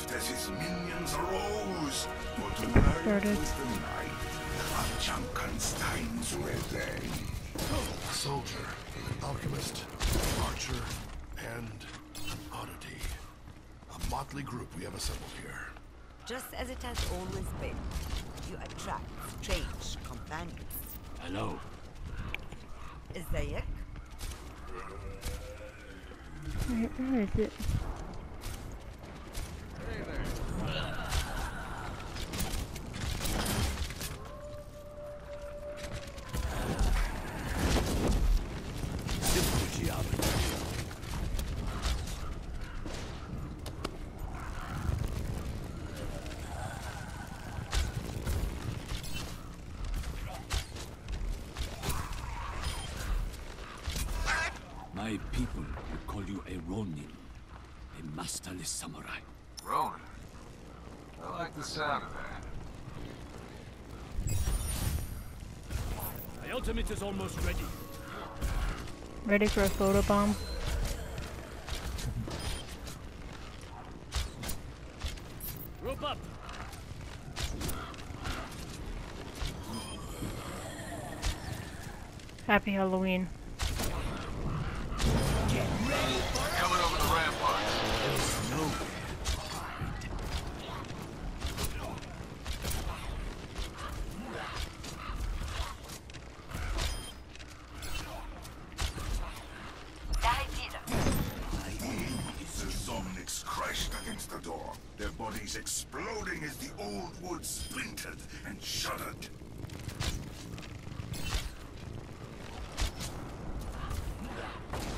laughed as his minions rose. For tonight Started. was the night of Junkenstein's revenge. A soldier, an alchemist, an archer, and an oddity. A motley group we have assembled here. Just as it has always been. You attract strange companions. Hello. Isaiah? Where, where is it? My people would call you a Ronin, a masterless samurai. Ronin? I like the sound of that. My ultimate is almost ready. Ready for a photo bomb? Rope up! Happy Halloween. Their bodies exploding as the old wood splintered and shuddered.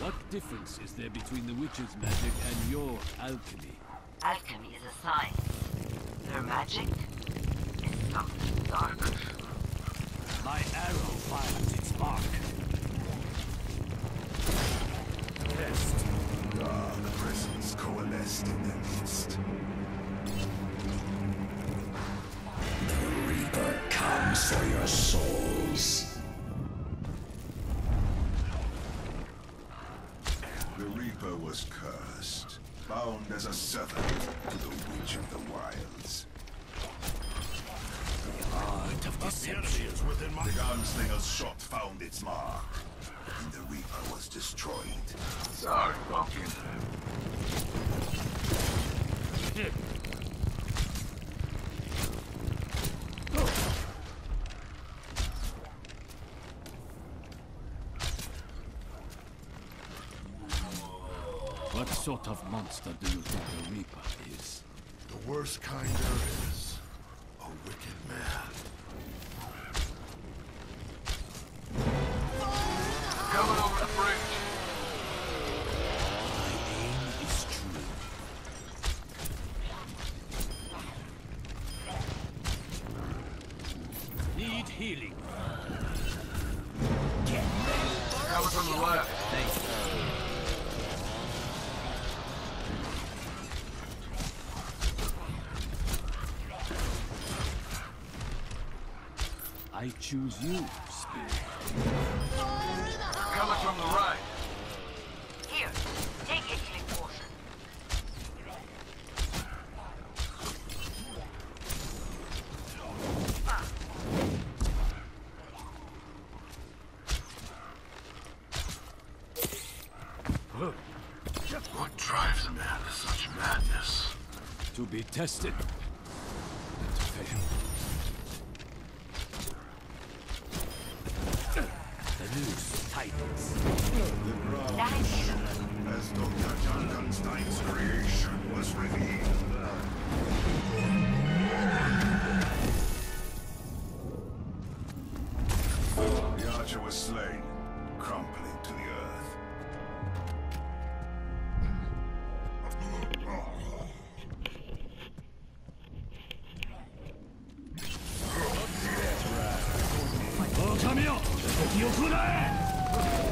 What difference is there between the witch's magic and your alchemy? Alchemy is a science. Their magic is something darker. My arrow finds its mark. Test. Dark presence coalesced in their midst. For your souls. The Reaper was cursed, bound as a servant to the Witch of the Wilds. The Art of deception. The gunslinger's shot found its mark, and the Reaper was destroyed. Sorry, Pumpkin. What sort of monster do you think the Reaper is? The worst kind there is. I choose you, spirit. Coming from the right. Here, take a healing potion. What drives a man to such madness? To be tested. As Dr. Junkenstein's creation was revealed. The archer was slain, crumpling to the earth. My arrow finds its mark.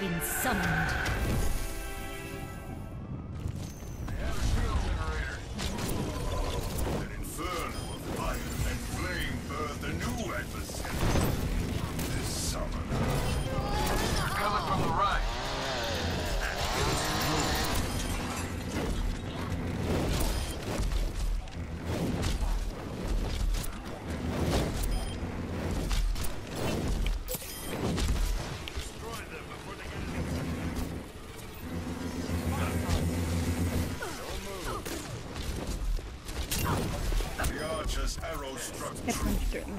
been summoned.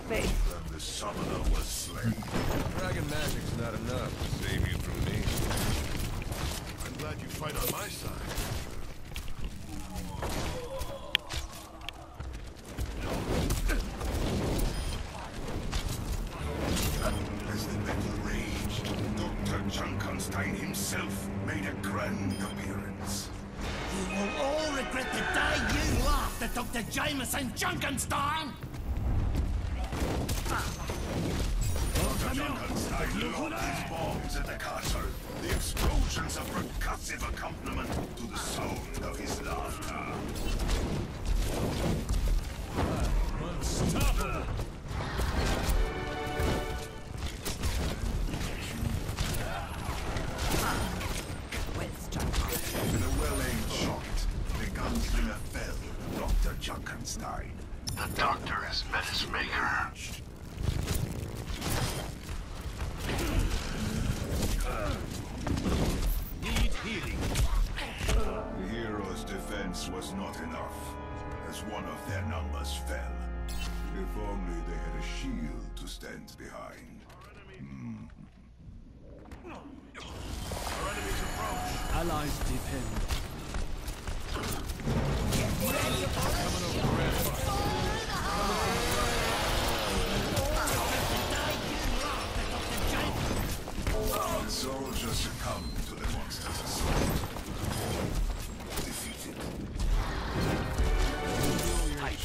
Punched her the face. and the summoner was slain. Dragon magic's not enough to save you from me. I'm glad you fight on my side. As the battle raged, Dr. Junkenstein himself made a grand appearance. You will all regret the day you laughed at Dr. Jamison Junkenstein! His bombs at the castle. The explosions a percussive accompaniment to the sound of his laughter. With of their numbers fell. If only they had a shield to stand behind. Allies depend. The soldiers succumbed to the monster's assault.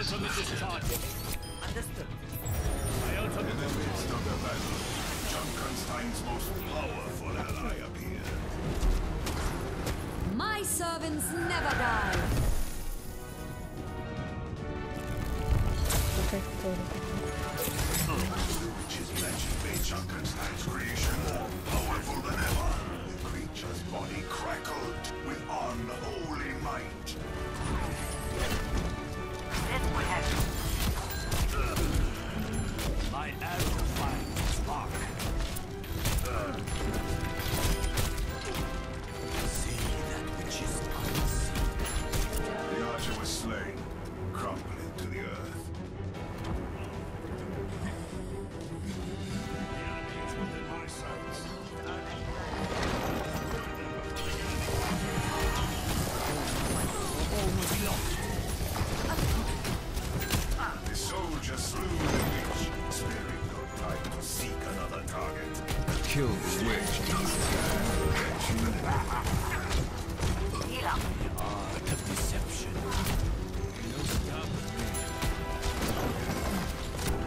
Ultimate is lifted. charging. Understood. My ultimate In the midst of the battle, Junkenstein's most powerful ally appeared. My servants never die. Okay, so Which is magic made Junkenstein's creation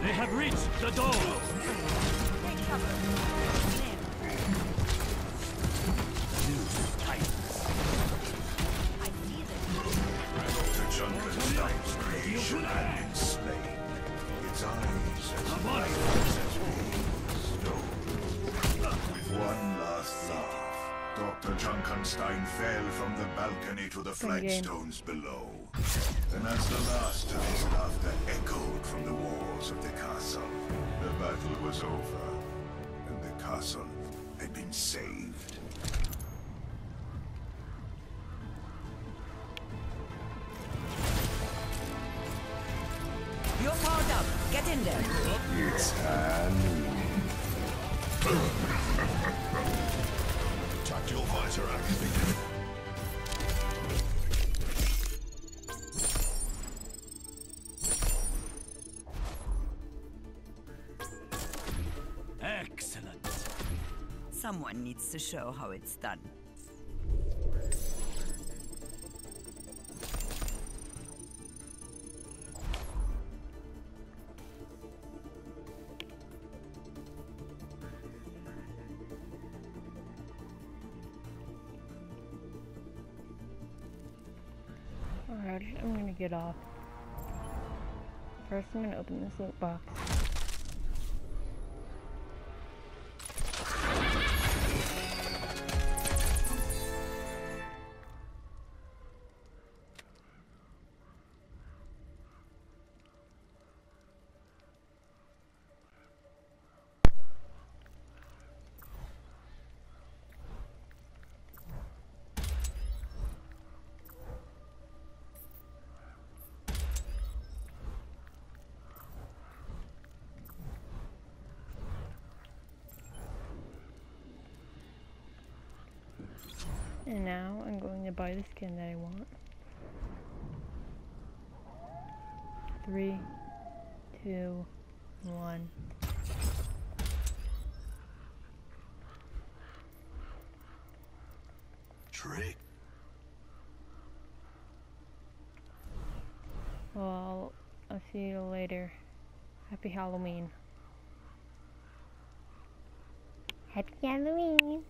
They have reached the door. Zeus Titans. Dr. Junkenstein's creation had been slain. Its eyes as bright as being stone. With one last laugh, Dr. Junkenstein fell from the balcony to the Fun game. flagstones below. And as the last of his laughter echoed from the walls of the castle, the battle battle was over, and the castle had been saved. You're powered up. Get in there. It's Halloween. Tactical visor activated. Needs to show how it's done. Alright, I'm gonna get off. First, I'm gonna open this loot box. And now I'm going to buy the skin that I want. Three, two, one. Trick. Well, I'll see you later. Happy Halloween. Happy Halloween.